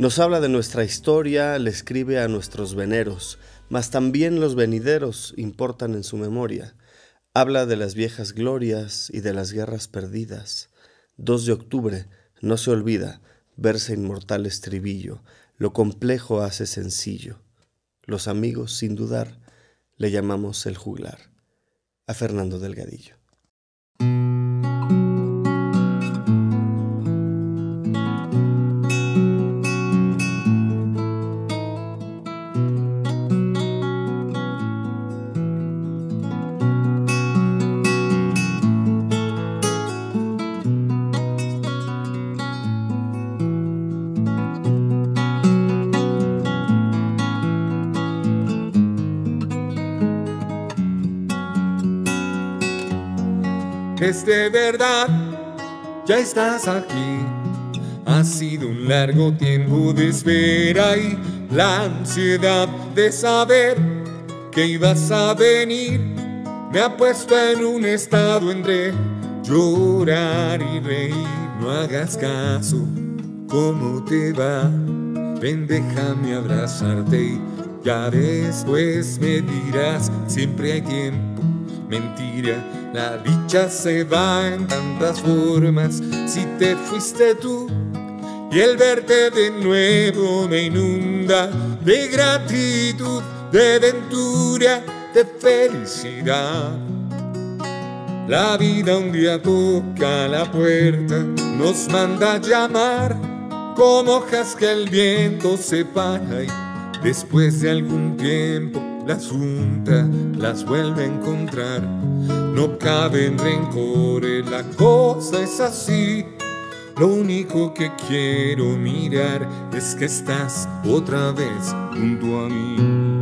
Nos habla de nuestra historia, le escribe a nuestros veneros, mas también los venideros importan en su memoria. Habla de las viejas glorias y de las guerras perdidas. 2 de octubre, no se olvida, verse inmortal estribillo, lo complejo hace sencillo. Los amigos, sin dudar, le llamamos el juglar. A Fernando Delgadillo. Es de verdad, ya estás aquí. Ha sido un largo tiempo de espera y la ansiedad de saber que ibas a venir me ha puesto en un estado entre llorar y reír. No hagas caso, ¿cómo te va? Ven, déjame abrazarte y ya después me dirás, siempre hay tiempo, mentira la dicha se va en tantas formas si te fuiste tú. Y el verte de nuevo me inunda de gratitud, de ventura, de felicidad. La vida un día toca la puerta, nos manda llamar, como hojas que el viento separa y después de algún tiempo la junta las vuelve a encontrar. No caben rencores, la cosa es así. Lo único que quiero mirar es que estás otra vez junto a mí.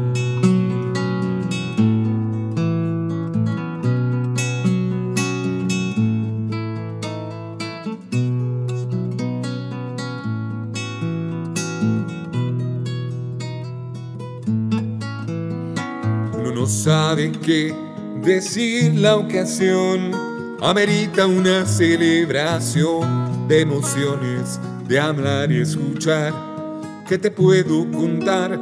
sabe qué decir la ocasión. Amerita una celebración de emociones, de hablar y escuchar. ¿Qué te puedo contar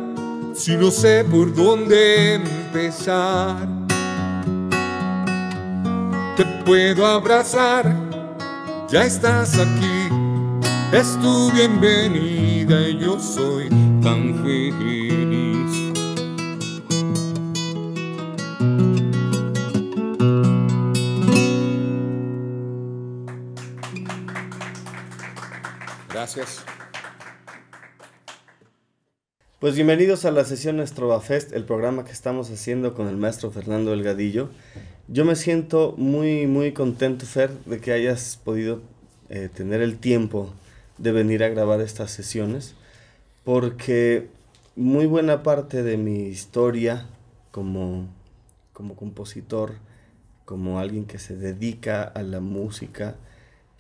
si no sé por dónde empezar? Te puedo abrazar, ya estás aquí. Es tu bienvenida y yo soy tan feliz. Gracias. Pues bienvenidos a la sesión Fest, el programa que estamos haciendo con el maestro Fernando Delgadillo. Yo me siento muy, muy contento, Fer, de que hayas podido eh, tener el tiempo de venir a grabar estas sesiones, porque muy buena parte de mi historia como, como compositor, como alguien que se dedica a la música,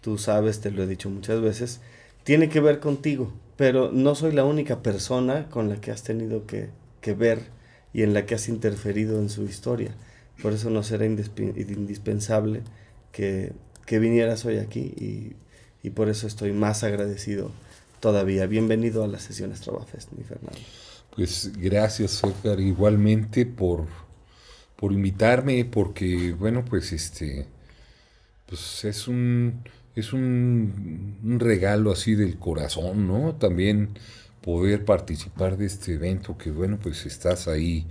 tú sabes, te lo he dicho muchas veces, tiene que ver contigo, pero no soy la única persona con la que has tenido que, ver y en la que has interferido en su historia. Por eso no será indispensable que, vinieras hoy aquí y, por eso estoy más agradecido todavía. Bienvenido a las sesiones Trabafest, mi Fernando. Pues gracias, Edgar, igualmente por, por invitarme, porque, bueno, pues este, pues es un es un, regalo así del corazón, ¿no? También poder participar de este evento que, bueno, pues estás ahí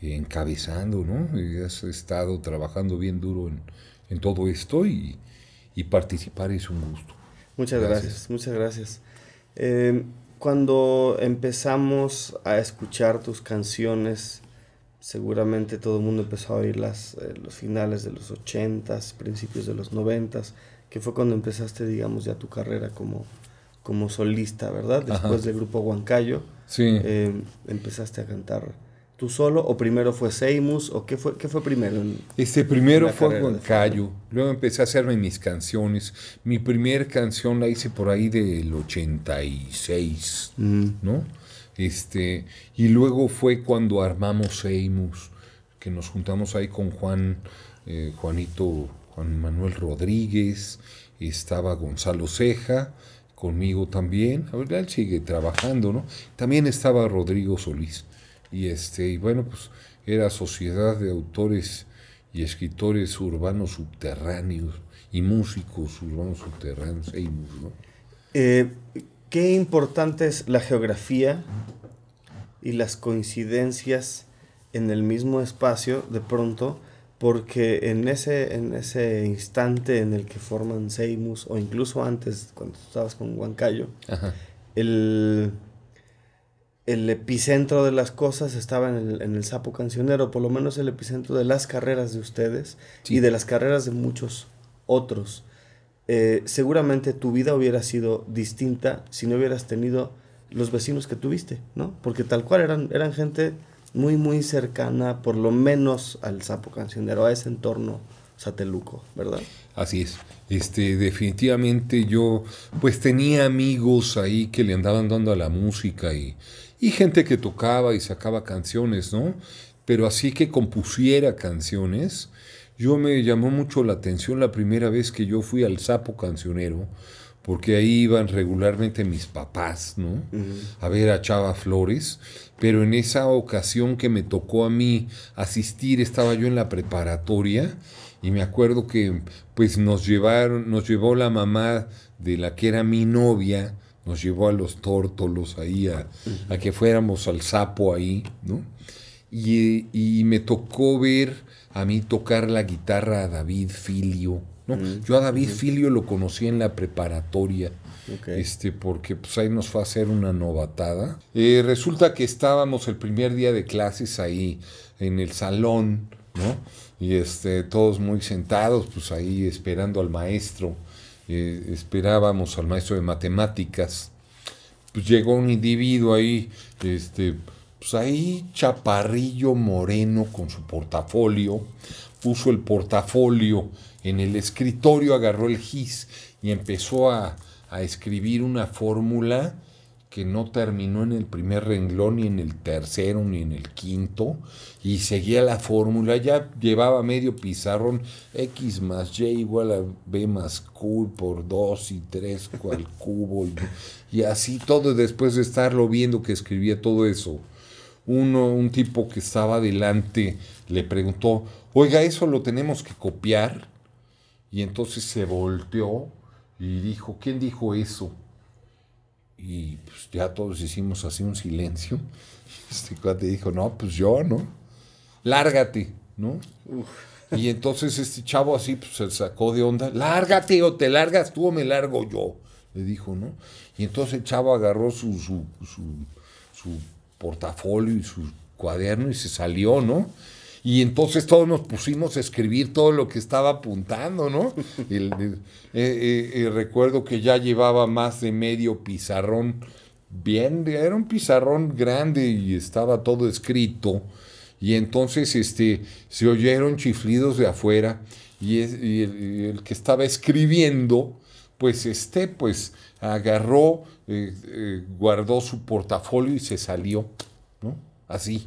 encabezando, ¿no? Y has estado trabajando bien duro en, todo esto y, participar es un gusto. Muchas gracias, muchas gracias. Eh, cuando empezamos a escuchar tus canciones, seguramente todo el mundo empezó a oír las, eh, los finales de los ochentas, principios de los noventas que fue cuando empezaste, digamos, ya tu carrera como, como solista, ¿verdad? Después del grupo Huancayo. Sí. Eh, empezaste a cantar tú solo o primero fue Seimus o qué fue qué fue primero este primero fue Huancayo luego empecé a hacerme mis canciones mi primer canción la hice por ahí del 86 mm. no este y luego fue cuando armamos Seimus que nos juntamos ahí con Juan eh, Juanito Juan Manuel Rodríguez, estaba Gonzalo Ceja, conmigo también. Ahora él sigue trabajando, ¿no? También estaba Rodrigo Solís. Y este, y bueno, pues era Sociedad de Autores y Escritores Urbanos Subterráneos y Músicos Urbanos Subterráneos, ¿no? Eh, qué importante es la geografía y las coincidencias en el mismo espacio de pronto porque en ese, en ese instante en el que forman Seimus, o incluso antes, cuando estabas con Huancayo, el, el, epicentro de las cosas estaba en el, en el, sapo cancionero, por lo menos el epicentro de las carreras de ustedes y de las carreras de muchos otros. Eh, seguramente tu vida hubiera sido distinta si no hubieras tenido los vecinos que tuviste, ¿no? Porque tal cual eran, eran gente muy, muy cercana, por lo menos al sapo cancionero, a ese entorno sateluco, ¿verdad? Así es. Este, definitivamente yo, pues tenía amigos ahí que le andaban dando a la música y, y gente que tocaba y sacaba canciones, ¿no? Pero así que compusiera canciones, yo me llamó mucho la atención la primera vez que yo fui al sapo cancionero, porque ahí iban regularmente mis papás, ¿no? A ver a Chava Flores, pero en esa ocasión que me tocó a mí asistir, estaba yo en la preparatoria y me acuerdo que pues nos llevaron, nos llevó la mamá de la que era mi novia, nos llevó a los tórtolos ahí, a, que fuéramos al sapo ahí, ¿no? Y, y, me tocó ver a mí tocar la guitarra a David Filio, yo a David Filio lo conocí en la preparatoria. Este, porque pues ahí nos fue a hacer una novatada. Eh, resulta que estábamos el primer día de clases ahí en el salón, ¿no? Y este, todos muy sentados, pues ahí esperando al maestro. Eh, esperábamos al maestro de matemáticas. Pues llegó un individuo ahí, este, pues ahí chaparrillo moreno con su portafolio, puso el portafolio en el escritorio, agarró el GIS y empezó a, escribir una fórmula que no terminó en el primer renglón, ni en el tercero, ni en el quinto, y seguía la fórmula, ya llevaba medio pizarrón, x más y igual a b más q por 2 y 3 al cubo, y, y, así todo, después de estarlo viendo que escribía todo eso, uno, un tipo que estaba adelante, le preguntó, oiga, ¿eso lo tenemos que copiar? Y entonces se volteó y dijo, ¿quién dijo eso? Y pues ya todos hicimos así un silencio. Este cuate dijo, no, pues yo, ¿no? Lárgate, ¿no? Y entonces este chavo así pues, se sacó de onda, lárgate o te largas tú o me largo yo, le dijo, ¿no? Y entonces el chavo agarró su, su, su, su portafolio y su cuaderno y se salió, ¿no? Y entonces todos nos pusimos a escribir todo lo que estaba apuntando, ¿no? Eh, eh, eh, recuerdo que ya llevaba más de medio pizarrón, bien, era un pizarrón grande y estaba todo escrito. Y entonces este, se oyeron chiflidos de afuera y, el, que estaba escribiendo, pues este, pues agarró, guardó su portafolio y se salió, ¿no? Así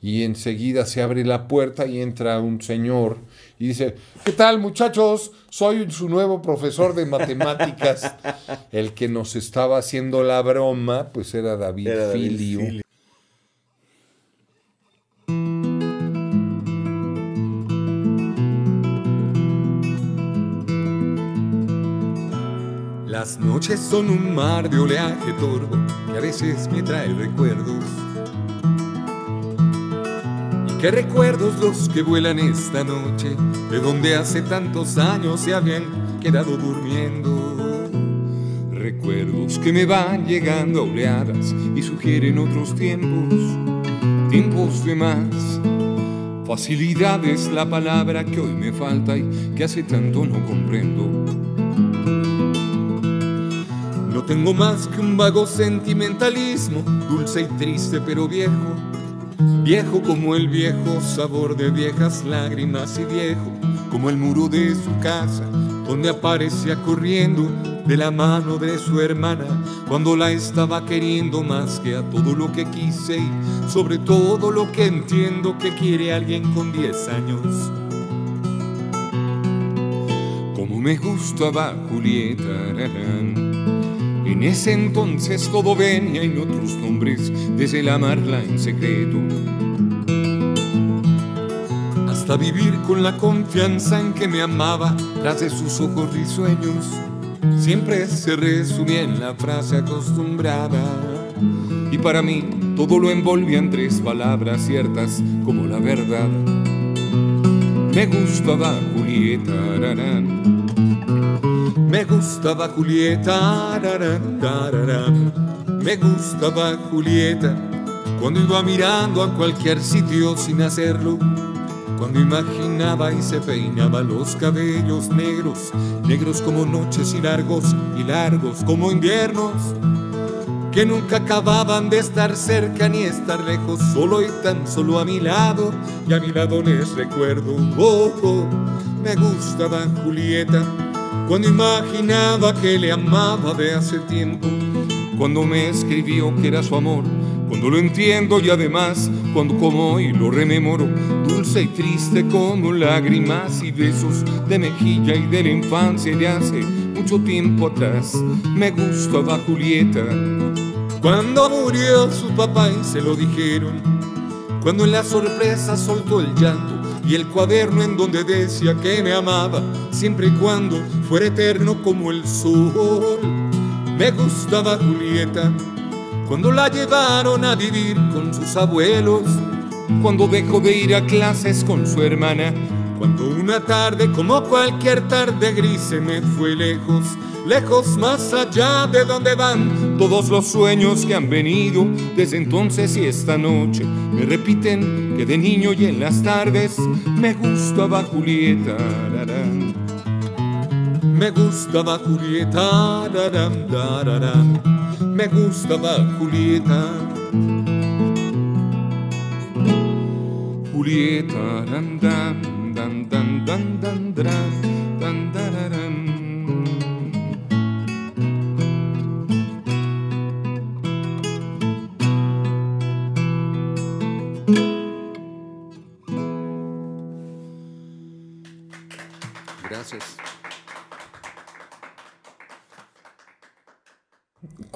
y enseguida se abre la puerta y entra un señor y dice, ¿qué tal muchachos? Soy su nuevo profesor de matemáticas. El que nos estaba haciendo la broma, pues era David, Filio. Las noches son un mar de oleaje torvo que a veces me trae recuerdos Qué recuerdos los que vuelan esta noche, de donde hace tantos años se habían quedado durmiendo. Recuerdos que me van llegando a oleadas y sugieren otros tiempos, tiempos de más. Facilidad es la palabra que hoy me falta y que hace tanto no comprendo. No tengo más que un vago sentimentalismo, dulce y triste pero viejo Viejo como el viejo sabor de viejas lágrimas y viejo como el muro de su casa, donde aparecía corriendo de la mano de su hermana, cuando la estaba queriendo más que a todo lo que quise y sobre todo lo que entiendo que quiere alguien con 10 años. Como me gustaba Julieta, En ese entonces todo venía en otros nombres, desde el amarla en secreto hasta vivir con la confianza en que me amaba tras de sus ojos risueños. Siempre se resumía en la frase acostumbrada y para mí todo lo envolvía en tres palabras ciertas como la verdad. Me gustaba Julieta, me gustaba Julieta, me gustaba Julieta cuando iba mirando a cualquier sitio sin hacerlo. Cuando imaginaba y se peinaba los cabellos negros, negros como noches y largos y largos como inviernos que nunca acababan de estar cerca ni estar lejos, solo y tan solo a mi lado, y a mi lado les recuerdo, oh, oh, me gustaba Julieta, cuando imaginaba que le amaba de hace tiempo, cuando me escribió que era su amor, cuando lo entiendo y además, cuando como hoy lo rememoro, dulce y triste como lágrimas y besos de mejilla y de la infancia de hace mucho tiempo atrás, me gustaba Julieta cuando murió su papá y se lo dijeron, cuando en la sorpresa soltó el llanto y el cuaderno en donde decía que me amaba, siempre y cuando fuera eterno como el sol. Me gustaba Julieta, cuando la llevaron a vivir con sus abuelos, cuando dejó de ir a clases con su hermana, cuando una tarde como cualquier tarde gris se me fue lejos lejos más allá de donde van todos los sueños que han venido desde entonces y esta noche. Me repiten que de niño y en las tardes me gustaba Julieta. Me gustaba Julieta, me gustaba Julieta. Julieta, dan, dan, dan, dan, dan, dan, dan, dan,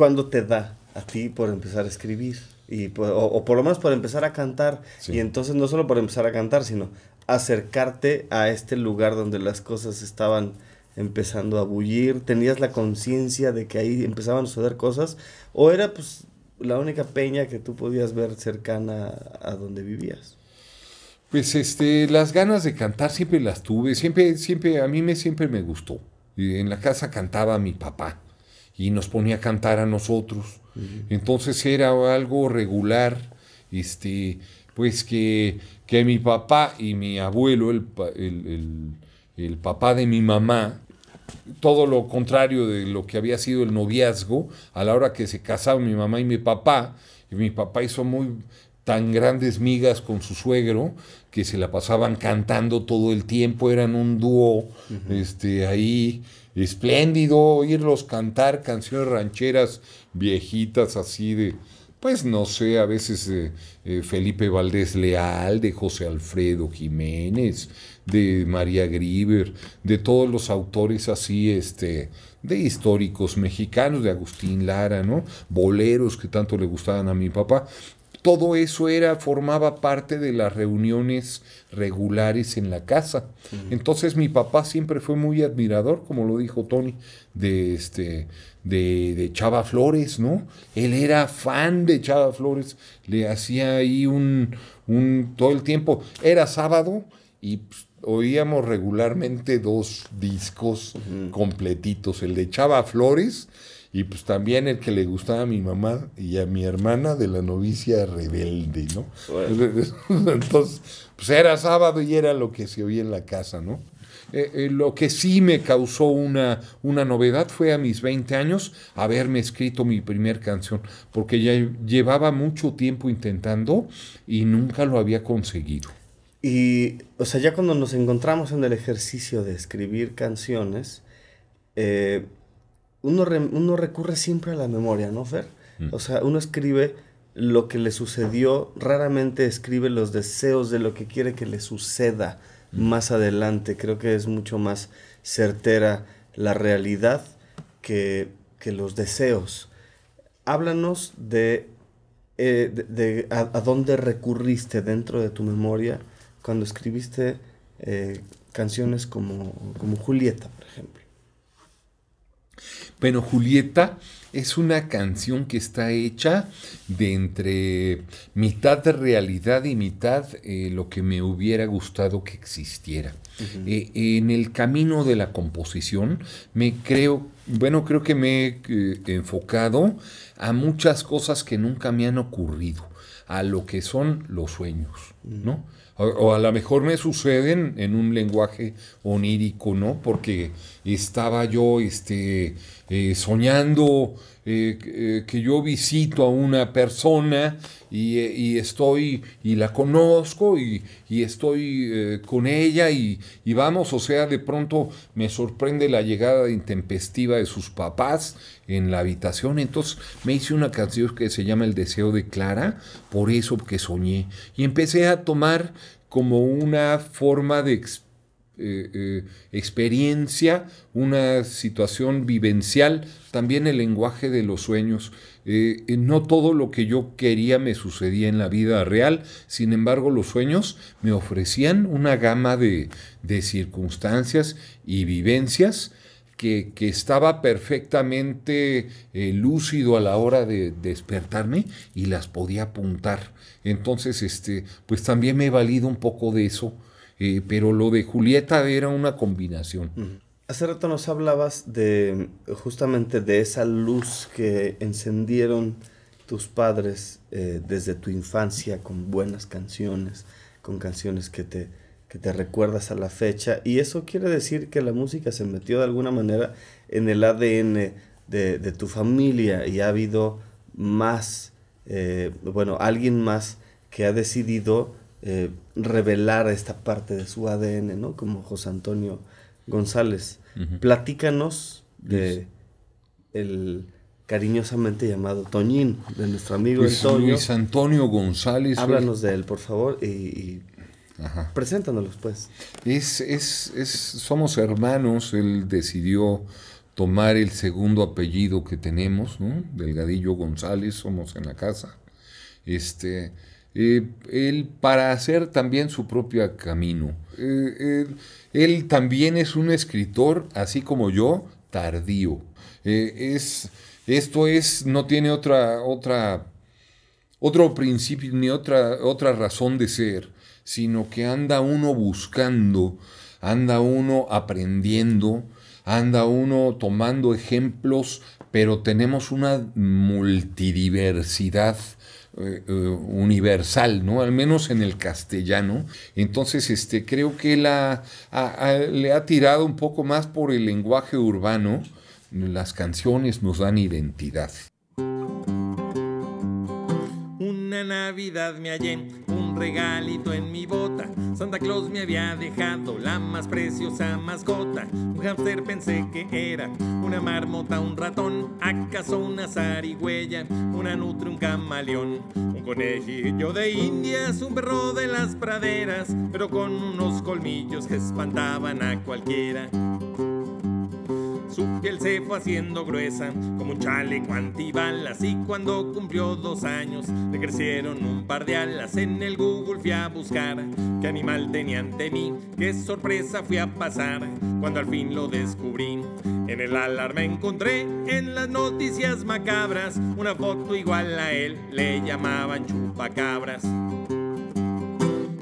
¿Cuándo te da a ti por empezar a escribir? Y, o, por lo menos por empezar a cantar. Y entonces no solo por empezar a cantar, sino acercarte a este lugar donde las cosas estaban empezando a bullir. ¿Tenías la conciencia de que ahí empezaban a suceder cosas? ¿O era pues la única peña que tú podías ver cercana a donde vivías? Pues este, las ganas de cantar siempre las tuve, siempre, siempre, a mí me siempre me gustó. Y en la casa cantaba mi papá y nos ponía a cantar a nosotros. Entonces era algo regular, este, pues que, que mi papá y mi abuelo, el, el, papá de mi mamá, todo lo contrario de lo que había sido el noviazgo, a la hora que se casaron mi mamá y mi papá, y mi papá hizo muy tan grandes migas con su suegro que se la pasaban cantando todo el tiempo, eran un dúo este, ahí espléndido oírlos cantar canciones rancheras viejitas así de, pues no sé, a veces eh, Felipe Valdés Leal, de José Alfredo Jiménez, de María Grieber, de todos los autores así, este, de históricos mexicanos, de Agustín Lara, ¿no? Boleros que tanto le gustaban a mi papá todo eso era, formaba parte de las reuniones regulares en la casa. Entonces mi papá siempre fue muy admirador, como lo dijo Tony, de este de, de, Chava Flores, ¿no? Él era fan de Chava Flores, le hacía ahí un, un todo el tiempo. Era sábado y pues, oíamos regularmente dos discos completitos, el de Chava Flores y pues también el que le gustaba a mi mamá y a mi hermana de la novicia rebelde, ¿no? Entonces, pues era sábado y era lo que se oía en la casa, ¿no? Eh, eh, lo que sí me causó una, una novedad fue a mis 20 años haberme escrito mi primer canción, porque ya llevaba mucho tiempo intentando y nunca lo había conseguido. Y, o sea, ya cuando nos encontramos en el ejercicio de escribir canciones, eh, uno, recurre siempre a la memoria, ¿no, Fer? Mm. O sea, uno escribe lo que le sucedió, raramente escribe los deseos de lo que quiere que le suceda mm. más adelante. Creo que es mucho más certera la realidad que, que los deseos. Háblanos de, eh, a, dónde recurriste dentro de tu memoria cuando escribiste eh, canciones como, como Julieta, por ejemplo. Bueno, Julieta es una canción que está hecha de entre mitad de realidad y mitad eh, lo que me hubiera gustado que existiera. Eh, en el camino de la composición me creo, bueno, creo que me he eh, enfocado a muchas cosas que nunca me han ocurrido, a lo que son los sueños, ¿no? O, a lo mejor me suceden en un lenguaje onírico, ¿no? Porque estaba yo este, eh, soñando eh, eh, que yo visito a una persona y, estoy y la conozco y, estoy con ella y, vamos, o sea, de pronto me sorprende la llegada intempestiva de sus papás en la habitación. Entonces me hice una canción que se llama El deseo de Clara, por eso que soñé. Y empecé a tomar como una forma de eh, eh, experiencia, una situación vivencial, también el lenguaje de los sueños. Eh, no todo lo que yo quería me sucedía en la vida real, sin embargo los sueños me ofrecían una gama de, circunstancias y vivencias que, estaba perfectamente lúcido a la hora de despertarme y las podía apuntar. Entonces, este, pues también me he valido un poco de eso eh, pero lo de Julieta era una combinación. Hace rato nos hablabas de justamente de esa luz que encendieron tus padres eh, desde tu infancia con buenas canciones, con canciones que te, que te recuerdas a la fecha. Y eso quiere decir que la música se metió de alguna manera en el ADN de, tu familia y ha habido más, eh, bueno, alguien más que ha decidido eh, revelar esta parte de su ADN, ¿no? Como José Antonio González. Platícanos de el cariñosamente llamado Toñín, de nuestro amigo pues, Luis Antonio González. Háblanos de él, por favor, y, preséntanos, pues. Es, es, es, somos hermanos, él decidió tomar el segundo apellido que tenemos, ¿no? Delgadillo González, somos en la casa. Este, él para hacer también su propio camino. Eh, él, también es un escritor, así como yo, tardío. Eh, es, esto es, no tiene otra, otra, otro principio ni otra, otra razón de ser, sino que anda uno buscando, anda uno aprendiendo, anda uno tomando ejemplos, pero tenemos una multidiversidad eh, eh, universal, ¿no? Al menos en el castellano. Entonces, este, creo que la, le ha tirado un poco más por el lenguaje urbano. Las canciones nos dan identidad. Una Navidad me hallé regalito en mi bota. Santa Claus me había dejado la más preciosa mascota. Un hamster pensé que era una marmota, un ratón, acaso una zarigüeya, una nutria, un camaleón, un conejillo de indias, un perro de las praderas, pero con unos colmillos que espantaban a cualquiera. Su piel se fue haciendo gruesa como un chaleco antibalas y cuando cumplió dos años le crecieron un par de alas. En el Google fui a buscar qué animal tenía ante mí, qué sorpresa fui a pasar cuando al fin lo descubrí. En el alarma encontré en las noticias macabras una foto igual a él, le llamaban chupacabras.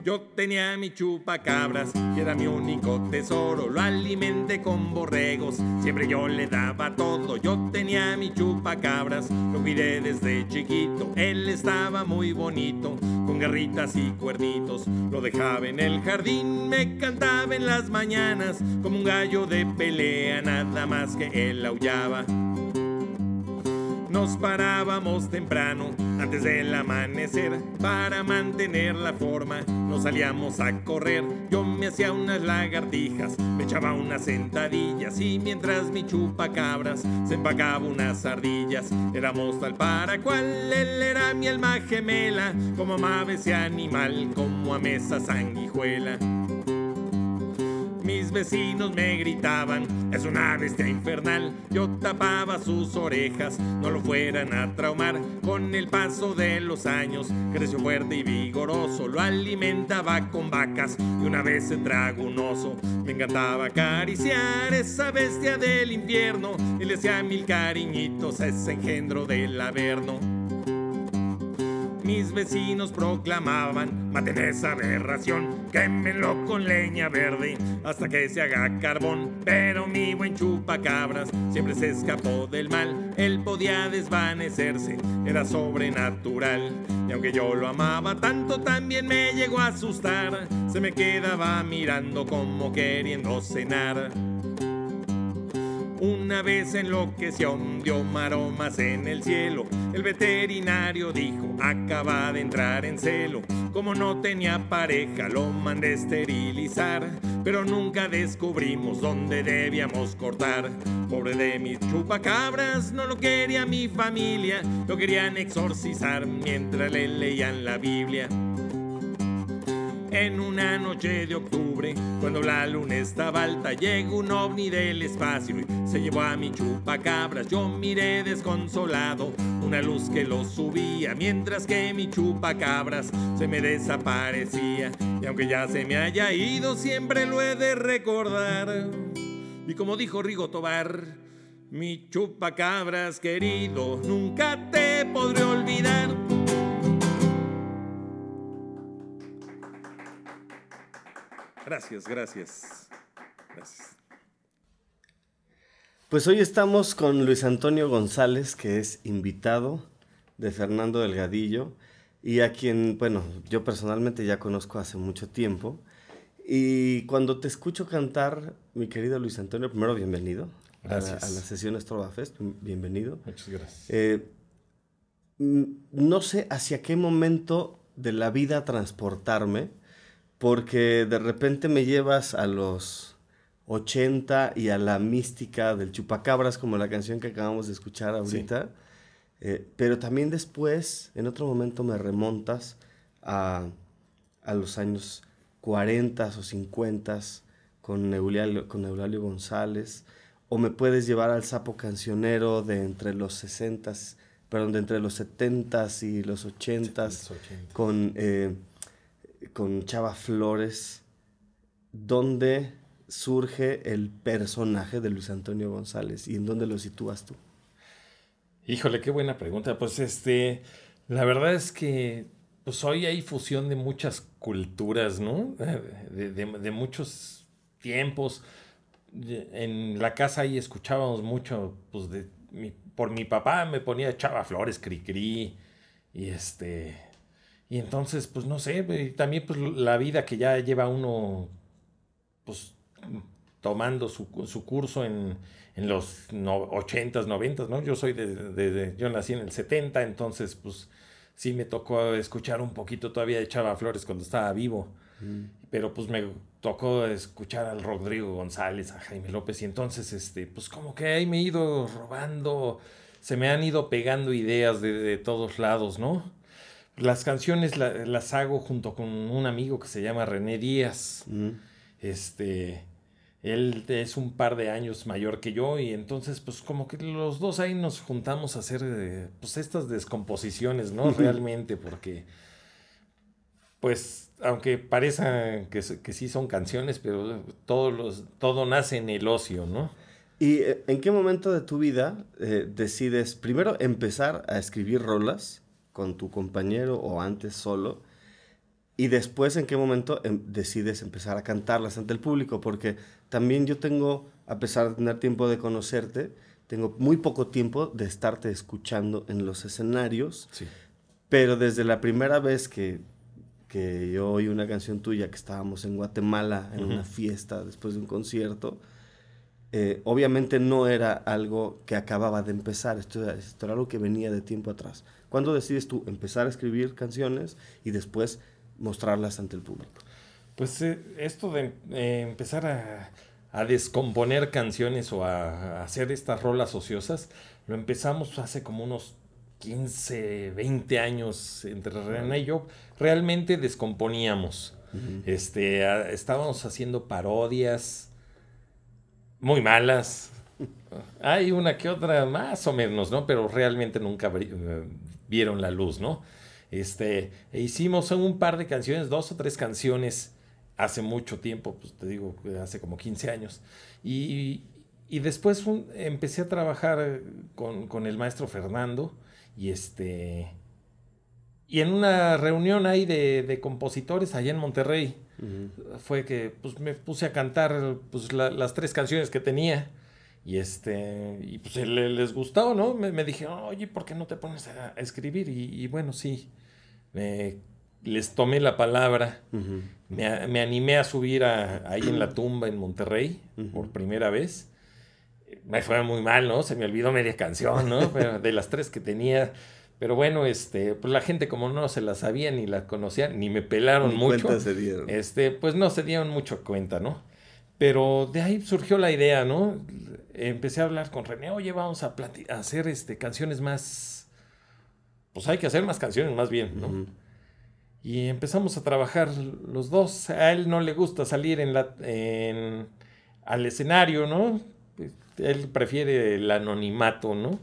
Yo tenía mi chupacabras y era mi único tesoro. Lo alimenté con borregos, siempre yo le daba todo. Yo tenía mi chupacabras, lo cuidé desde chiquito. Él estaba muy bonito, con garritas y cuernitos. Lo dejaba en el jardín, me cantaba en las mañanas, como un gallo de pelea, nada más que él aullaba. Nos parábamos temprano, antes del amanecer, para mantener la forma. Nos salíamos a correr, yo me hacía unas lagartijas, me echaba unas sentadillas y mientras mi chupacabras se empacaba unas ardillas. Éramos tal para cual, él era mi alma gemela, como amaba ese animal, como a mesa sanguijuela. Mis vecinos me gritaban, es una bestia infernal. Yo tapaba sus orejas, no lo fueran a traumar. Con el paso de los años, creció fuerte y vigoroso. Lo alimentaba con vacas y una vez se tragó un oso. Me encantaba acariciar esa bestia del infierno y le hacía mil cariñitos a ese engendro del averno mis vecinos proclamaban, maten esa aberración, quémenlo con leña verde hasta que se haga carbón. Pero mi buen chupacabras siempre se escapó del mal, él podía desvanecerse, era sobrenatural. Y aunque yo lo amaba tanto, también me llegó a asustar, se me quedaba mirando como queriendo cenar. Una vez enloqueció, dio maromas en el cielo. El veterinario dijo, acaba de entrar en celo. Como no tenía pareja, lo mandé esterilizar. Pero nunca descubrimos dónde debíamos cortar. Pobre de mis chupacabras, no lo quería mi familia. Lo querían exorcizar mientras le leían la Biblia en una noche de octubre, cuando la luna estaba alta, llegó un ovni del espacio y se llevó a mi chupacabras. Yo miré desconsolado una luz que lo subía, mientras que mi chupacabras se me desaparecía. Y aunque ya se me haya ido, siempre lo he de recordar. Y como dijo Rigo Tobar, mi chupacabras querido, nunca te podré olvidar. Gracias, gracias. Gracias. Pues hoy estamos con Luis Antonio González, que es invitado de Fernando Delgadillo y a quien, bueno, yo personalmente ya conozco hace mucho tiempo. Y cuando te escucho cantar, mi querido Luis Antonio, primero bienvenido gracias. A, la, sesión Estroba Fest, bienvenido. Muchas gracias. Eh, no sé hacia qué momento de la vida transportarme porque de repente me llevas a los 80 y a la mística del chupacabras, como la canción que acabamos de escuchar ahorita. Eh, pero también después, en otro momento, me remontas a, a los años 40 o 50 con Eulalio, con Eulalio González. O me puedes llevar al sapo cancionero de entre los 60 perdón, de entre los 70 y los 80 con... Eh, con Chava Flores, ¿dónde surge el personaje de Luis Antonio González y en dónde lo sitúas tú? Híjole, qué buena pregunta. Pues este, la verdad es que pues hoy hay fusión de muchas culturas, ¿no? De, muchos tiempos. En la casa ahí escuchábamos mucho, pues de por mi papá me ponía Chava Flores, Cricri, y este, y entonces, pues no sé, también pues la vida que ya lleva uno, pues tomando su, curso en, los 80s, 90 ¿no? Yo soy de, yo nací en el 70, entonces pues sí me tocó escuchar un poquito todavía de Chava Flores cuando estaba vivo. Mm. Pero pues me tocó escuchar al Rodrigo González, a Jaime López, y entonces, este, pues como que ahí me he ido robando, se me han ido pegando ideas de, de todos lados, ¿no? Las canciones las hago junto con un amigo que se llama René Díaz. Mm. Este, él es un par de años mayor que yo y entonces pues como que los dos ahí nos juntamos a hacer eh, pues estas descomposiciones, ¿no? Realmente porque pues aunque parezca que, que, sí son canciones, pero todo, los, todo nace en el ocio, ¿no? ¿Y eh, en qué momento de tu vida eh, decides primero empezar a escribir rolas con tu compañero o antes solo? Y después, ¿en qué momento em, decides empezar a cantarlas ante el público? Porque también yo tengo, a pesar de tener tiempo de conocerte, tengo muy poco tiempo de estarte escuchando en los escenarios. Pero desde la primera vez que, que yo oí una canción tuya, que estábamos en Guatemala en una fiesta después de un concierto, eh, obviamente no era algo que acababa de empezar, esto esto era algo que venía de tiempo atrás. ¿Cuándo decides tú empezar a escribir canciones y después mostrarlas ante el público? Pues eh, esto de eh, empezar a, descomponer canciones o a, hacer estas rolas ociosas, lo empezamos hace como unos 15, 20 años entre René y yo. Realmente descomponíamos. Este, estábamos haciendo parodias muy malas. Hay una que otra más o menos, ¿no? Pero realmente nunca eh, vieron la luz, ¿no? Este, e hicimos un par de canciones, dos o tres canciones hace mucho tiempo, pues te digo, hace como 15 años. Y, después empecé a trabajar con, el maestro Fernando y este... Y en una reunión ahí de, compositores allá en Monterrey, fue que pues, me puse a cantar pues, las tres canciones que tenía. Y este, y pues les gustó, ¿no? Me, me dije, oye, ¿por qué no te pones a, escribir? Y, bueno, sí, les tomé la palabra, me, animé a subir ahí en la tumba en Monterrey por primera vez. Me fue muy mal, ¿no? Se me olvidó media canción, ¿no? de las tres que tenía. Pero bueno, este, pues la gente como no se la sabía ni la conocía, ni me pelaron mucho. Se dieron. Este, pues no se dieron mucho cuenta, ¿no? Pero de ahí surgió la idea, ¿no? Empecé a hablar con René, oye, vamos a, hacer este, canciones más... Pues hay que hacer más canciones más bien, ¿no? Y empezamos a trabajar los dos. A él no le gusta salir en la, al escenario, ¿no? Él prefiere el anonimato, ¿no?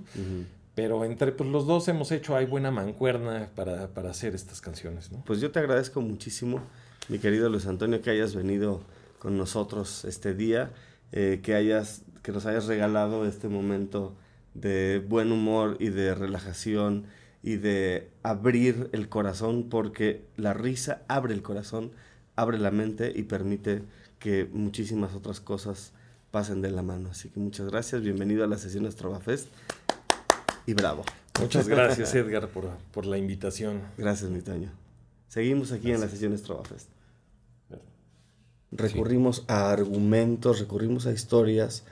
Pero entre pues, los dos hemos hecho, hay buena mancuerna para, para hacer estas canciones, ¿no? Pues yo te agradezco muchísimo, mi querido Luis Antonio, que hayas venido con nosotros este día, eh, que, hayas, que nos hayas regalado este momento de buen humor y de relajación y de abrir el corazón, porque la risa abre el corazón, abre la mente y permite que muchísimas otras cosas pasen de la mano. Así que muchas gracias, bienvenido a la sesión Astrobafest y bravo. Muchas gracias Edgar por, por la invitación. Gracias, mi Toño. Seguimos aquí en la sesión Astrobafest recurrimos a argumentos, recurrimos a historias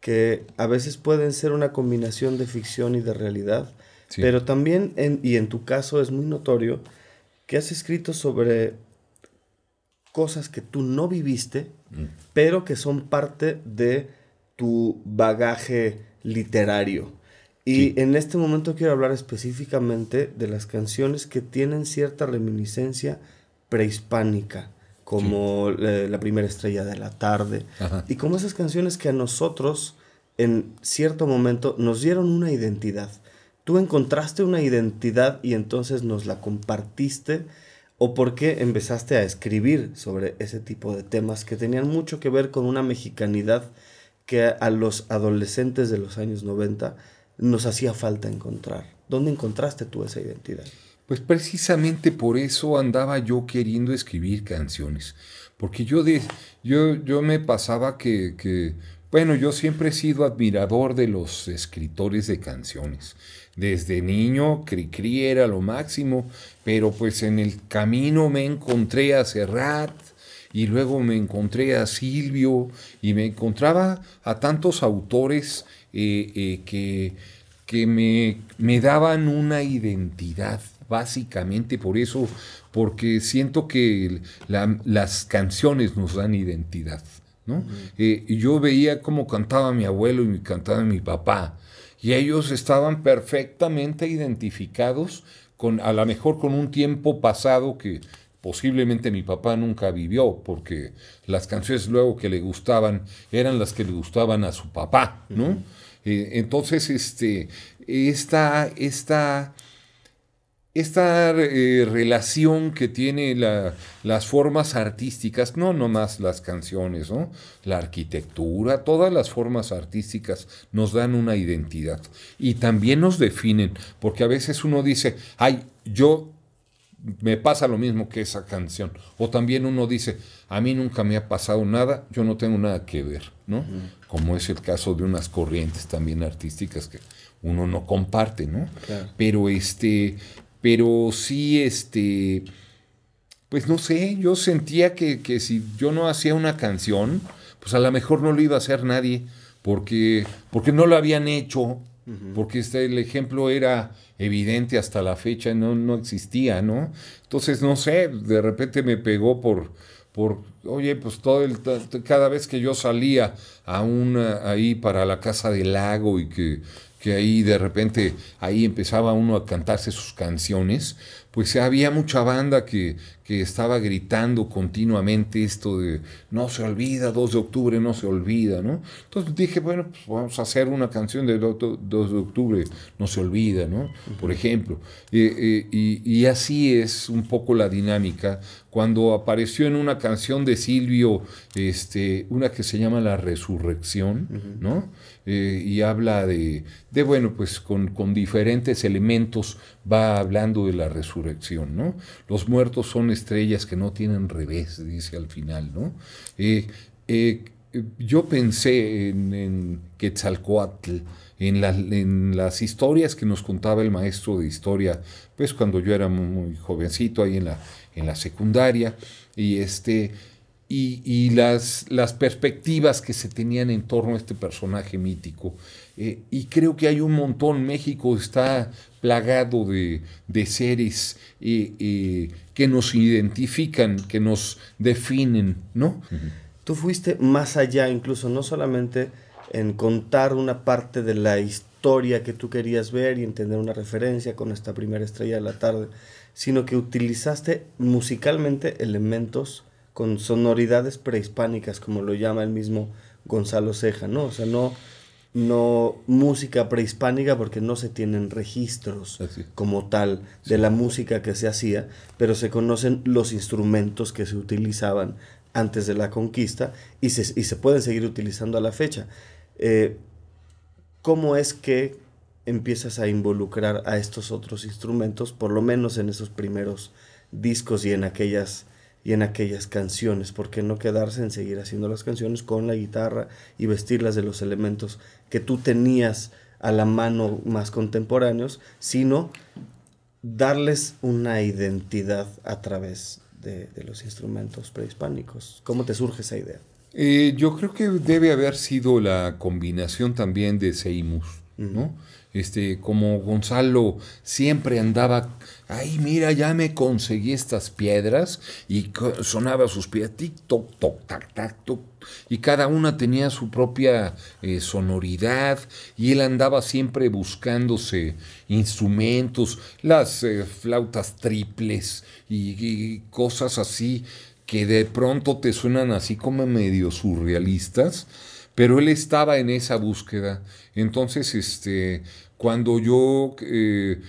que a veces pueden ser una combinación de ficción y de realidad, pero también, en, y en tu caso es muy notorio, que has escrito sobre cosas que tú no viviste, mm. pero que son parte de tu bagaje literario. Y en este momento quiero hablar específicamente de las canciones que tienen cierta reminiscencia prehispánica como la, primera estrella de la tarde, y como esas canciones que a nosotros en cierto momento nos dieron una identidad. Tú encontraste una identidad y entonces nos la compartiste, o por qué empezaste a escribir sobre ese tipo de temas que tenían mucho que ver con una mexicanidad que a los adolescentes de los años 90 nos hacía falta encontrar. ¿Dónde encontraste tú esa identidad? Pues precisamente por eso andaba yo queriendo escribir canciones, porque yo, de, yo, yo me pasaba que, bueno, yo siempre he sido admirador de los escritores de canciones. Desde niño, Cricri era lo máximo, pero pues en el camino me encontré a Serrat, y luego me encontré a Silvio y me encontraba a tantos autores eh, eh, que, que me, me, daban una identidad básicamente por eso, porque siento que las canciones nos dan identidad. ¿no? Eh, yo veía cómo cantaba mi abuelo y cantaba mi papá, y ellos estaban perfectamente identificados con, a lo mejor con un tiempo pasado que posiblemente mi papá nunca vivió, porque las canciones luego que le gustaban eran las que le gustaban a su papá, ¿no? Eh, entonces, este, esta, esta esta eh, relación que tiene las formas artísticas, no nomás las canciones, ¿no? la arquitectura, todas las formas artísticas nos dan una identidad y también nos definen, porque a veces uno dice, ay, yo me pasa lo mismo que esa canción, o también uno dice, a mí nunca me ha pasado nada, yo no tengo nada que ver, ¿no? Como es el caso de unas corrientes también artísticas que uno no comparte, ¿no? Pero este, pero sí, este, pues no sé, yo sentía que, si yo no hacía una canción, pues a lo mejor no lo iba a hacer nadie, porque, porque no lo habían hecho, porque este, el ejemplo era evidente hasta la fecha, no, no existía, ¿no? Entonces, no sé, de repente me pegó por, por oye, pues todo el, cada vez que yo salía a una, ahí para la casa del lago y que, que ahí de repente ahí empezaba uno a cantarse sus canciones, pues había mucha banda que, que estaba gritando continuamente esto de no se olvida, 2 de octubre no se olvida, ¿no? Entonces dije, bueno, pues vamos a hacer una canción de 2 de octubre, no se olvida, ¿no? Por ejemplo. Eh, eh, y, así es un poco la dinámica. Cuando apareció en una canción de Silvio, este, una que se llama La Resurrección, ¿no? Eh, y habla de, de, bueno, pues con, con diferentes elementos va hablando de la resurrección, ¿no? Los muertos son estrellas que no tienen revés, dice al final, ¿no? Eh, eh, yo pensé en, Quetzalcoatl, en, en, las historias que nos contaba el maestro de historia, pues cuando yo era muy, jovencito ahí en la, en la secundaria, y este... Y, las, perspectivas que se tenían en torno a este personaje mítico. Eh, y creo que hay un montón. México está plagado de, seres eh, eh, que nos identifican, que nos definen, ¿no? Tú fuiste más allá, incluso no solamente en contar una parte de la historia que tú querías ver y entender una referencia con esta primera estrella de la tarde, sino que utilizaste musicalmente elementos con sonoridades prehispánicas, como lo llama el mismo Gonzalo Ceja, ¿no? O sea, no, no música prehispánica porque no se tienen registros como tal de la música que se hacía, pero se conocen los instrumentos que se utilizaban antes de la conquista y se, y se pueden seguir utilizando a la fecha. Eh, ¿Cómo es que empiezas a involucrar a estos otros instrumentos, por lo menos en esos primeros discos y en aquellas y en aquellas canciones, ¿por qué no quedarse en seguir haciendo las canciones con la guitarra y vestirlas de los elementos que tú tenías a la mano más contemporáneos, sino darles una identidad a través de, los instrumentos prehispánicos? ¿Cómo te surge esa idea? Eh, yo creo que debe haber sido la combinación también de Seimus, ¿no? este, como Gonzalo siempre andaba, ay, mira, ya me conseguí estas piedras, y sonaba sus piedras, tic, toc, toc, tac, tac, toc, y cada una tenía su propia eh, sonoridad, y él andaba siempre buscándose instrumentos, las eh, flautas triples y cosas así, que de pronto te suenan así como medio surrealistas, pero él estaba en esa búsqueda. Entonces, este, cuando yo, eh,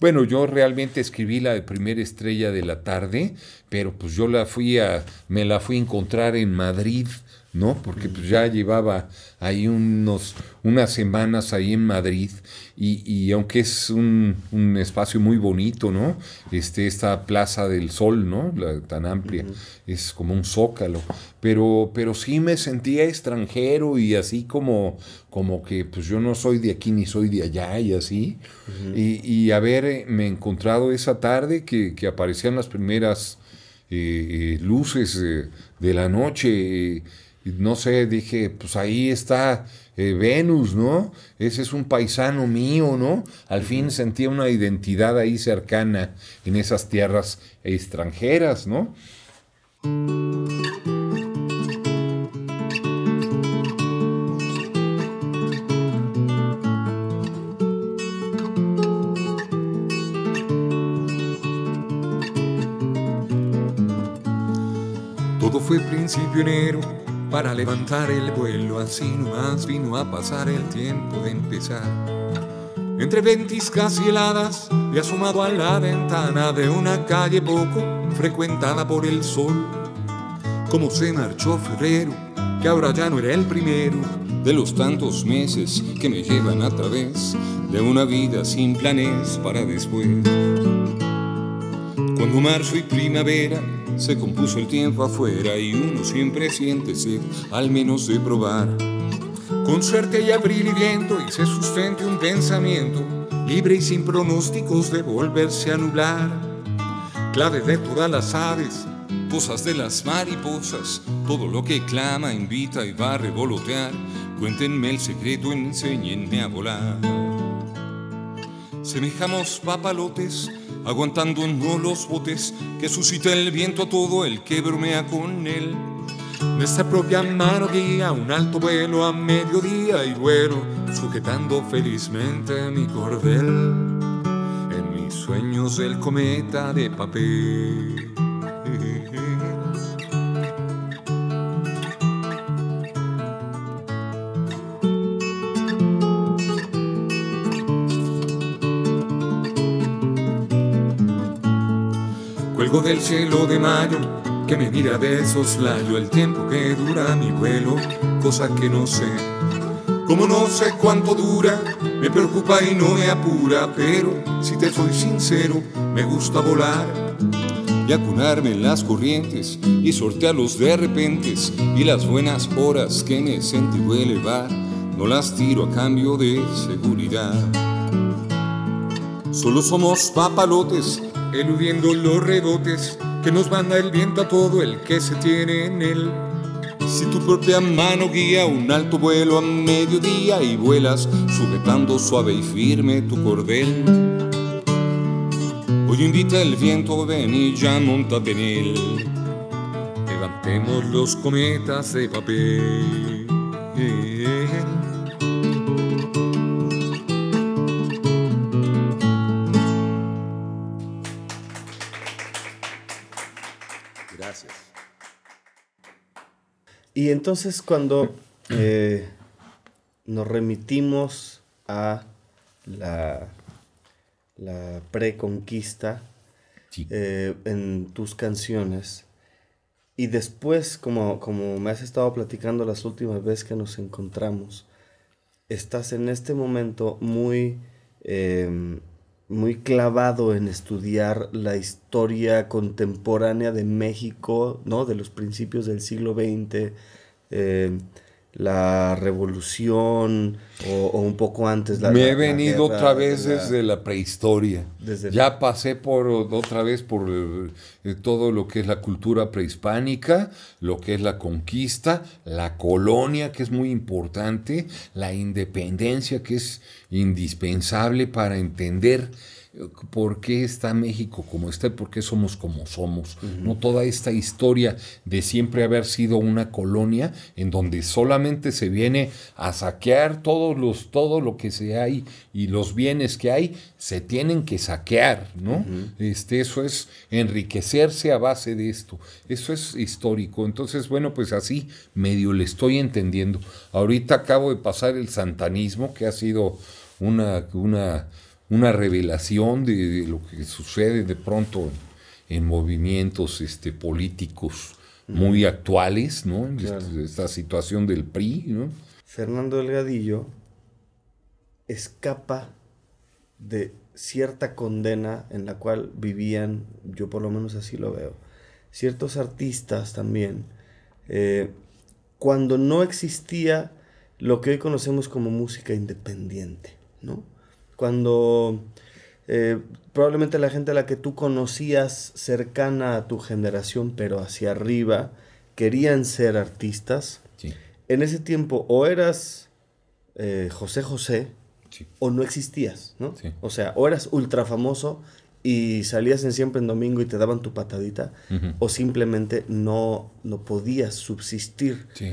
bueno, yo realmente escribí la primera estrella de la tarde, pero pues yo la fui a, me la fui a encontrar en Madrid ¿no? Porque pues ya llevaba ahí unos, unas semanas ahí en Madrid y, aunque es un, espacio muy bonito, ¿no? Este, esta Plaza del Sol, ¿no? tan amplia, es como un zócalo, pero, pero sí me sentía extranjero y así como, como que pues yo no soy de aquí ni soy de allá y así, y, y haberme encontrado esa tarde que, aparecían las primeras eh, eh, luces de la noche, no sé, dije, pues ahí está eh, Venus, ¿no? Ese es un paisano mío, ¿no? Al fin sentía una identidad ahí cercana en esas tierras extranjeras, ¿no? Todo fue principio enero para levantar el vuelo, así nomás vino a pasar el tiempo de empezar. Entre ventiscas y heladas, y asomado a la ventana de una calle poco frecuentada por el sol. Como se marchó febrero, que ahora ya no era el primero de los tantos meses que me llevan a través de una vida sin planes para después. Cuando marzo y primavera se compuso el tiempo afuera y uno siempre siente sed, al menos de probar. Con suerte y abril y viento y se sustente un pensamiento, libre y sin pronósticos de volverse a nublar. Clave de todas las aves, cosas de las mariposas, todo lo que clama, invita y va a revolotear. Cuéntenme el secreto, enséñenme a volar. Semejamos papalotes aguantando no los botes que suscita el viento a todo el que bromea con él. Nuestra propia mano guía un alto vuelo a mediodía y vuelo, sujetando felizmente mi cordel. En mis sueños el cometa de papel. Del cielo de mayo que me mira de soslayo el tiempo que dura mi vuelo, cosa que no sé. Como no sé cuánto dura, me preocupa y no me apura, pero si te soy sincero, me gusta volar y acunarme en las corrientes y sortearlos de repentes y las buenas horas que me sentí elevar, no las tiro a cambio de seguridad. Solo somos papalotes eludiendo los rebotes que nos manda el viento a todo el que se tiene en él. Si tu propia mano guía un alto vuelo a mediodía y vuelas sujetando suave y firme tu cordel. Hoy invita el viento, ven y ya montate en él. Levantemos los cometas de papel. Entonces cuando eh, nos remitimos a la, la preconquista eh, en tus canciones, y después, como, como me has estado platicando las últimas veces que nos encontramos, estás en este momento muy, em, muy clavado en estudiar la historia contemporánea de México, ¿no? De los principios del siglo XX, eh, la revolución o, un poco antes. La, Me he la venido guerra otra vez la- desde la prehistoria. Desde ya pasé por otra vez por eh, todo lo que es la cultura prehispánica, lo que es la conquista, la colonia, que es muy importante, la independencia, que es indispensable para entender por qué está México como está y por qué somos como somos. No toda esta historia de siempre haber sido una colonia en donde solamente se viene a saquear todos los, todo lo que se hay y los bienes que hay se tienen que saquear, ¿no? este, eso es enriquecerse a base de esto. Eso es histórico. Entonces, bueno, pues así medio le estoy entendiendo. Ahorita acabo de pasar el santanismo, que ha sido una, una, una revelación de, de lo que sucede de pronto en, en movimientos este, políticos muy actuales, ¿no? Claro. Este- esta situación del PRI, ¿no? Fernando Delgadillo escapa de cierta condena en la cual vivían, yo por lo menos así lo veo, ciertos artistas también, eh, cuando no existía lo que hoy conocemos como música independiente, ¿no? Cuando eh, probablemente la gente a la que tú conocías cercana a tu generación, pero hacia arriba, querían ser artistas, Sí, en ese tiempo o eras eh, José José sí. o no existías, ¿no? Sí. O sea, o eras ultra famoso y salías en siempre en domingo y te daban tu patadita, o simplemente no, no podías subsistir. Sí.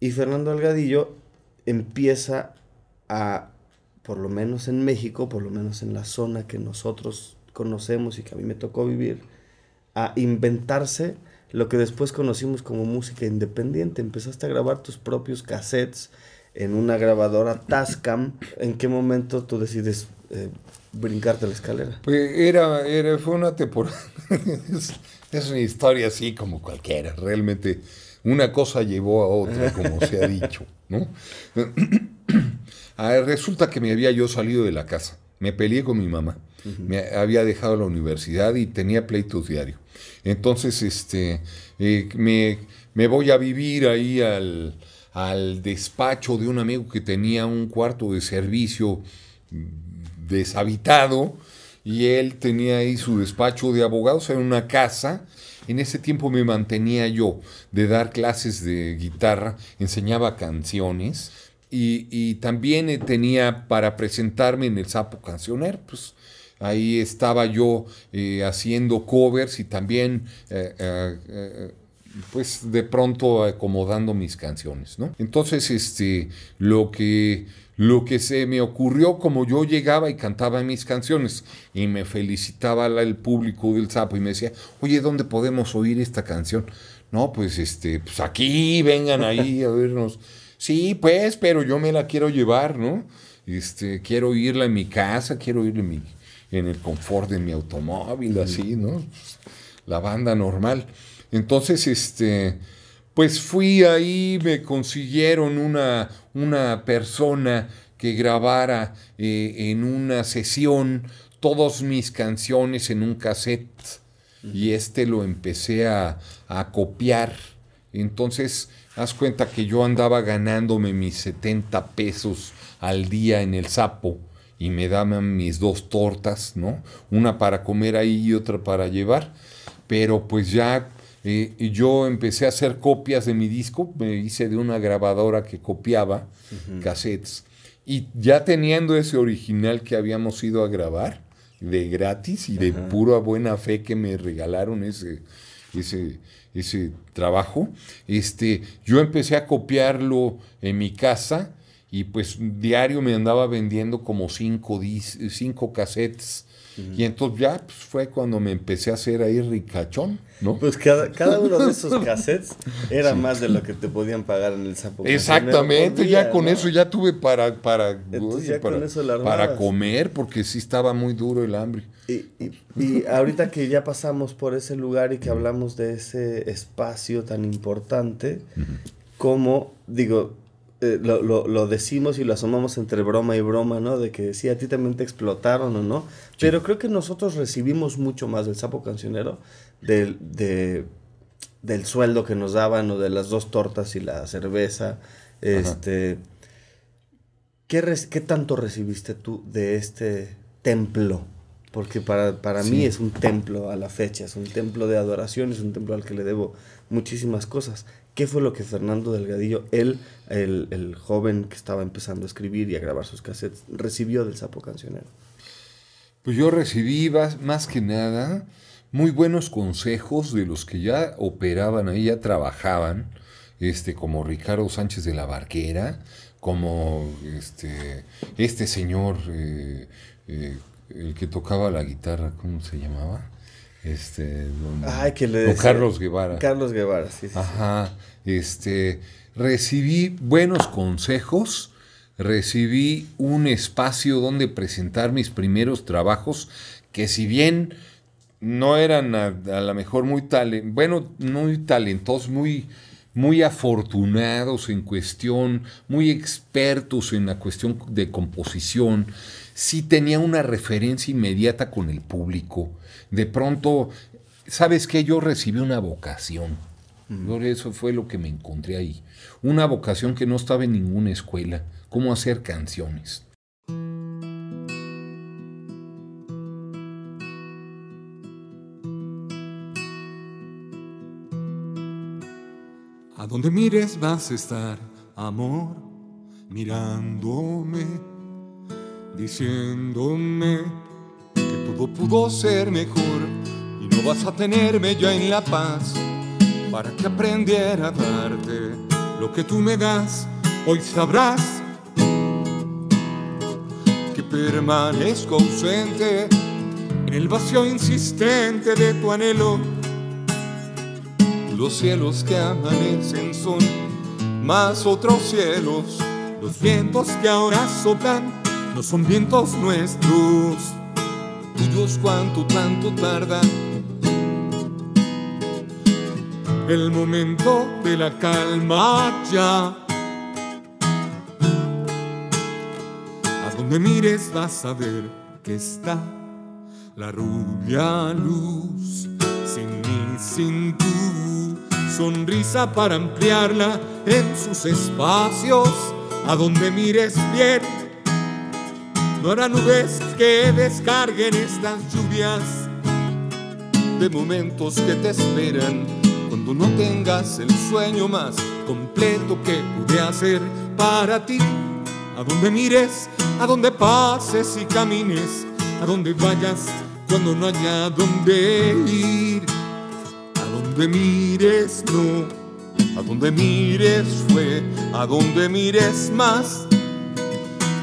Y Fernando Algadillo empieza a, por lo menos en México, por lo menos en la zona que nosotros conocemos y que a mí me tocó vivir, a inventarse lo que después conocimos como música independiente. Empezaste a grabar tus propios cassettes en una grabadora Tascam. ¿En qué momento tú decides eh, brincarte la escalera? Pues era, era, fue una temporada. es, es una historia así como cualquiera. Realmente una cosa llevó a otra, como se ha dicho, ¿no? Ah, resulta que me había yo salido de la casa. Me peleé con mi mamá. Me había dejado la universidad y tenía pleitos diarios. Entonces, este, eh, me, me voy a vivir ahí al, al despacho de un amigo que tenía un cuarto de servicio deshabitado y él tenía ahí su despacho de abogados en una casa. En ese tiempo me mantenía yo de dar clases de guitarra, enseñaba canciones y, y también eh, tenía para presentarme en el Sapo Cancionero, pues ahí estaba yo eh, haciendo covers y también eh, pues de pronto acomodando mis canciones, ¿no? Entonces, este, lo que, lo que se me ocurrió, como yo llegaba y cantaba mis canciones y me felicitaba el público del Sapo y me decía, oye, ¿dónde podemos oír esta canción? No, pues, este, pues aquí, vengan ahí a vernos. Sí, pues, pero yo me la quiero llevar, ¿no? Este, quiero oírla en mi casa, quiero oírla en, mi, en el confort de mi automóvil, así, ¿no? La banda normal. Entonces, este, pues fui ahí, me consiguieron una, una persona que grabara eh, en una sesión todas mis canciones en un cassette y este lo empecé a, a, copiar. Entonces, haz cuenta que yo andaba ganándome mis 70 pesos al día en el sapo y me daban mis dos tortas, ¿no? Una para comer ahí y otra para llevar. Pero pues ya eh, yo empecé a hacer copias de mi disco, me hice de una grabadora que copiaba cassettes. Y ya teniendo ese original que habíamos ido a grabar, de gratis y de pura buena fe que me regalaron ese, ese, ese trabajo, este, yo empecé a copiarlo en mi casa y pues diario me andaba vendiendo como cinco, cinco cassettes y entonces ya pues, fue cuando me empecé a hacer ahí ricachón, ¿no? Pues cada, cada uno de esos cassettes era más de lo que te podían pagar en el sapo. Exactamente, ya con eso ya tuve para, para, para, comer, porque sí estaba muy duro el hambre. Y, y, ahorita que ya pasamos por ese lugar y que hablamos de ese espacio tan importante, como, digo, eh, lo, lo, decimos y lo asomamos entre broma y broma, ¿no? De que sí, a ti también te explotaron o no. Pero creo que nosotros recibimos mucho más del sapo cancionero, del, del sueldo que nos daban o de las dos tortas y la cerveza. Este, ¿qué, ¿Qué tanto recibiste tú de este templo? Porque para, para mí es un templo a la fecha, es un templo de adoración, es un templo al que le debo muchísimas cosas. ¿Qué fue lo que Fernando Delgadillo, él, el, joven que estaba empezando a escribir y a grabar sus cassettes, recibió del sapo cancionero? Pues yo recibí más que nada muy buenos consejos de los que ya operaban ahí, ya trabajaban, este, como Ricardo Sánchez de la Barquera, como este, este señor, eh, eh, el que tocaba la guitarra, ¿cómo se llamaba? Este, Ay, que le Carlos Guevara. Carlos Guevara, sí, sí. Ajá. Este, recibí buenos consejos, recibí un espacio donde presentar mis primeros trabajos, que si bien no eran a, lo mejor muy talentosos, bueno, muy talentosos, muy, muy afortunados en cuestión, muy expertos en la cuestión de composición, sí tenía una referencia inmediata con el público. De pronto, ¿sabes qué? Yo recibí una vocación. Eso fue lo que me encontré ahí. Una vocación que no estaba en ninguna escuela, cómo hacer canciones. A donde mires vas a estar, amor, mirándome diciéndome todo pudo ser mejor y no vas a tenerme ya en la paz para que aprendiera a darte lo que tú me das. Hoy sabrás que permanezco ausente en el vacío insistente de tu anhelo. Los cielos que amanecen son más otros cielos, los vientos que ahora soplan no son vientos nuestros, tuyos cuánto tanto tarda. El momento de la calma ya. A donde mires vas a ver que está la rubia luz, sin mí, sin tú, sonrisa para ampliarla en sus espacios. A donde mires bien no habrá nubes que descarguen estas lluvias de momentos que te esperan cuando no tengas el sueño más completo que pude hacer para ti. A donde mires, a donde pases y camines, a donde vayas cuando no haya dónde ir. A donde mires, no. A donde mires fue, a donde mires más.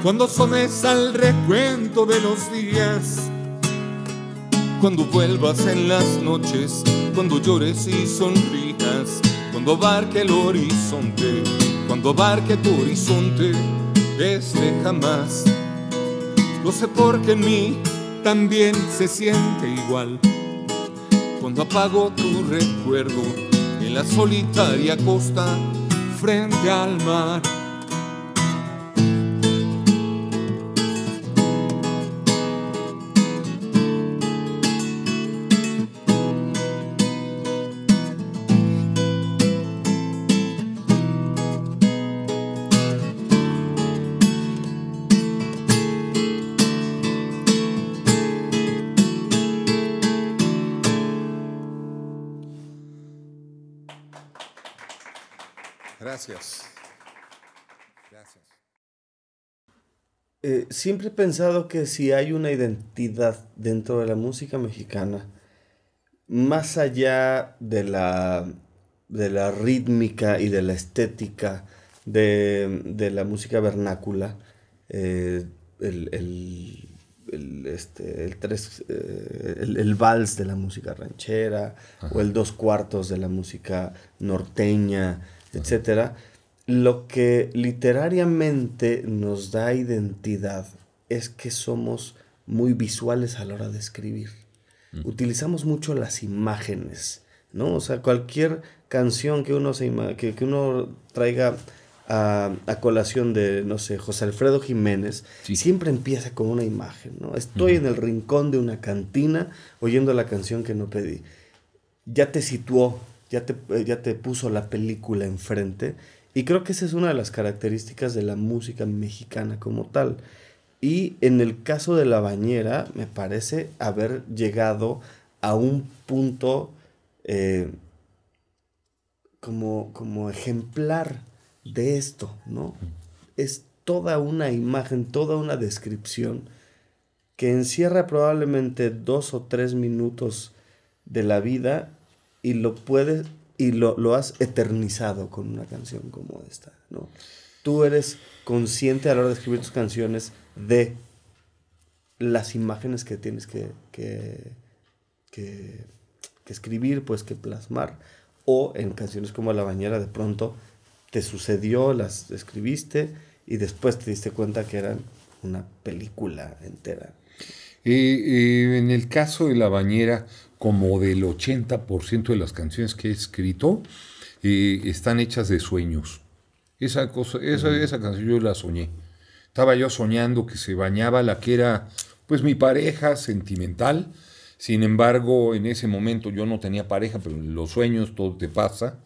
Cuando sones al recuento de los días. Cuando vuelvas en las noches, cuando llores y sonrías, cuando abarque el horizonte, cuando abarque tu horizonte desde jamás. Lo sé porque en mí también se siente igual. Cuando apago tu recuerdo en la solitaria costa frente al mar. Eh, siempre he pensado que si hay una identidad dentro de la música mexicana, más allá de la, de la rítmica y de la estética de, de la música vernácula, eh, el, el, el, este, el, tres, eh, el, el vals de la música ranchera o el dos cuartos de la música norteña, etcétera, lo que literariamente nos da identidad es que somos muy visuales a la hora de escribir. Utilizamos mucho las imágenes, ¿no? O sea, cualquier canción que uno, se que, que uno traiga a, a colación de, no sé, José Alfredo Jiménez, Sí. siempre empieza con una imagen, ¿no? Estoy en el rincón de una cantina oyendo la canción que no pedí ya te situó, ya te, ya te puso la película enfrente. Y creo que esa es una de las características de la música mexicana como tal. Y en el caso de La Bañera, me parece haber llegado a un punto eh, como, como ejemplar de esto, ¿no? Es toda una imagen, toda una descripción que encierra probablemente dos o tres minutos de la vida y lo puedes y lo, lo has eternizado con una canción como esta, ¿no? Tú eres consciente a la hora de escribir tus canciones de las imágenes que tienes que, que, que, escribir, pues que plasmar. O en canciones como La Bañera de pronto te sucedió, las escribiste y después te diste cuenta que eran una película entera. Eh, en el caso de La Bañera, como del 80% de las canciones que he escrito, eh, están hechas de sueños. Esa, cosa, esa, esa canción yo la soñé. Estaba yo soñando que se bañaba la que era, pues, mi pareja sentimental. Sin embargo, en ese momento yo no tenía pareja, pero en los sueños todo te pasa.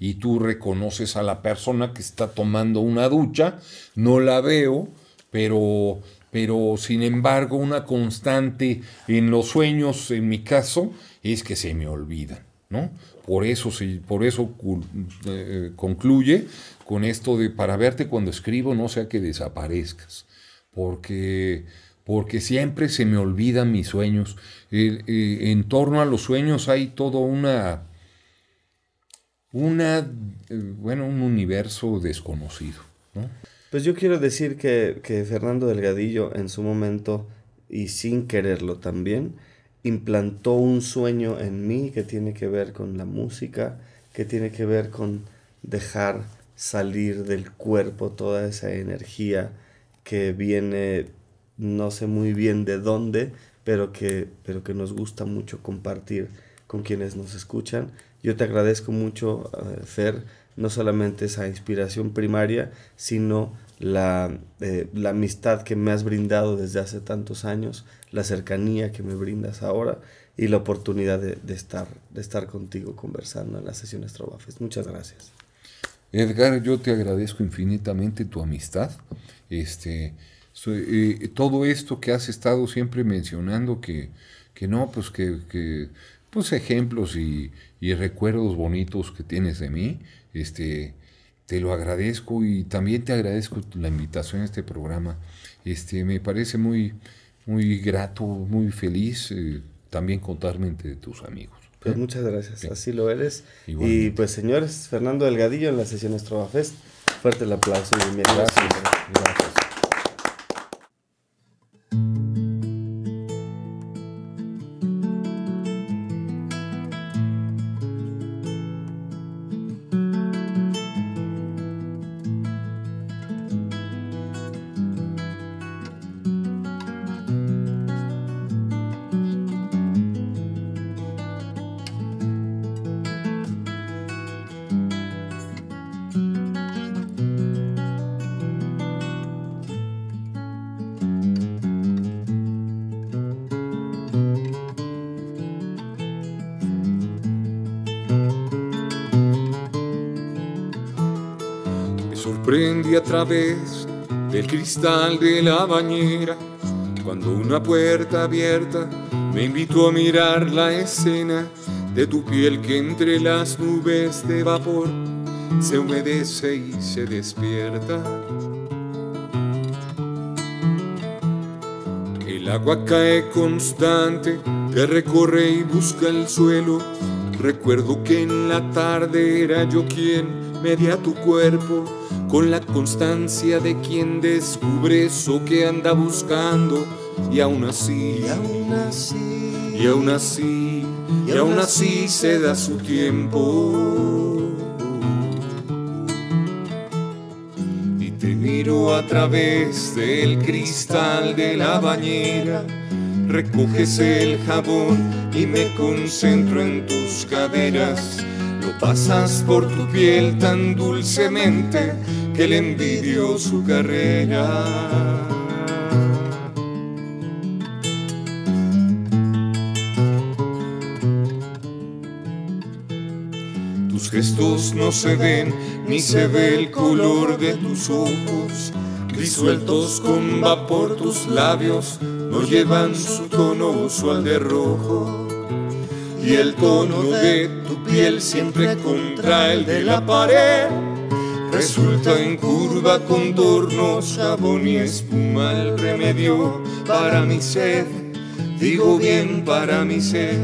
Y tú reconoces a la persona que está tomando una ducha. No la veo, pero, pero sin embargo, una constante en los sueños, en mi caso, es que se me olvidan. ¿no? Por eso, por eso eh, concluye con esto de para verte cuando escribo, no sea que desaparezcas, porque, porque siempre se me olvidan mis sueños. Eh, en torno a los sueños hay todo una, una, eh, bueno, un universo desconocido. ¿no? Pues yo quiero decir que, que Fernando Delgadillo en su momento, y sin quererlo también, implantó un sueño en mí que tiene que ver con la música, que tiene que ver con dejar salir del cuerpo toda esa energía que viene, no sé muy bien de dónde, pero que, pero que nos gusta mucho compartir con quienes nos escuchan. Yo te agradezco mucho, eh, Fer, no solamente esa inspiración primaria, sino la, eh, la amistad que me has brindado desde hace tantos años, la cercanía que me brindas ahora y la oportunidad de, de estar, de estar contigo conversando en las sesiones Trovafest. Muchas gracias. Edgar, yo te agradezco infinitamente tu amistad. Este, eh, todo esto que has estado siempre mencionando, que, que no, pues que, que, pues ejemplos y, y recuerdos bonitos que tienes de mí, este, te lo agradezco y también te agradezco la invitación a este programa. Este, me parece muy, muy grato, muy feliz eh, también contarme entre tus amigos. Pues muchas gracias, así lo eres. Y pues señores, Fernando Delgadillo en la sesión Estrova Fest. Fuerte el aplauso y bienvenidos. Gracias, gracias. Sorprendí a través del cristal de la bañera cuando una puerta abierta me invitó a mirar la escena de tu piel que entre las nubes de vapor se humedece y se despierta. El agua cae constante, te recorre y busca el suelo. Recuerdo que en la tarde era yo quien medía tu cuerpo con la constancia de quien descubre eso que anda buscando y aún así, y aún así, y aún así, y aún así se da su tiempo. y te miro a través del cristal de la bañera. Recoges el jabón y me concentro en tus caderas. Lo pasas por tu piel tan dulcemente que le envidio su carrera. Tus gestos no se ven, ni se ve el color de tus ojos. Disueltos con vapor tus labios, no llevan su tono usual de rojo. Y el tono de tu piel siempre contra el de la pared. Resulta en curva, contornos, jabón y espuma el remedio para mi sed. Digo bien para mi sed.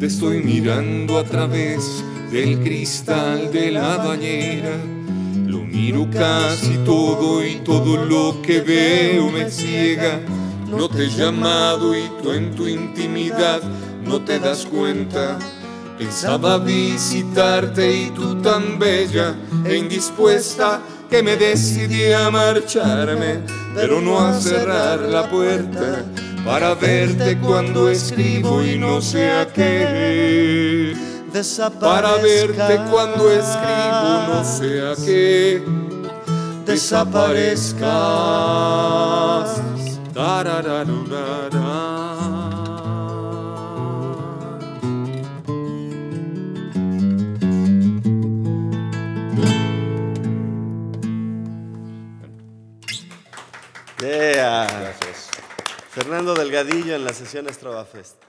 Te estoy mirando a través del cristal de la bañera. Lo miro casi todo y todo lo que veo me ciega. No te he llamado y tú en tu intimidad no te das cuenta. Pensaba visitarte y tú tan bella e indispuesta que me decidí a marcharme, pero no a cerrar la puerta para verte cuando escribo y no sé a qué. Para verte cuando escribo no Yeah. Gracias. Fernando Delgadillo en la sesión Estrova Fest.